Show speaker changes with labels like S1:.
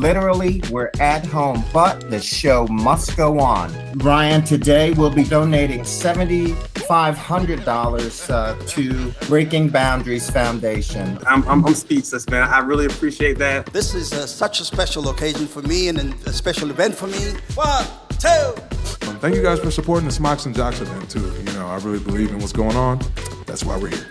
S1: Literally, we're at home, but the show must go on. Ryan today we'll be donating $7,500 uh, to Breaking Boundaries Foundation.
S2: I'm, I'm, I'm, speechless, man. I really appreciate that.
S3: This is uh, such a special occasion for me and a special event for me. One, two.
S4: Thank you guys for supporting the Smocks and Jocks event, too. You know, I really believe in what's going on. That's why we're here.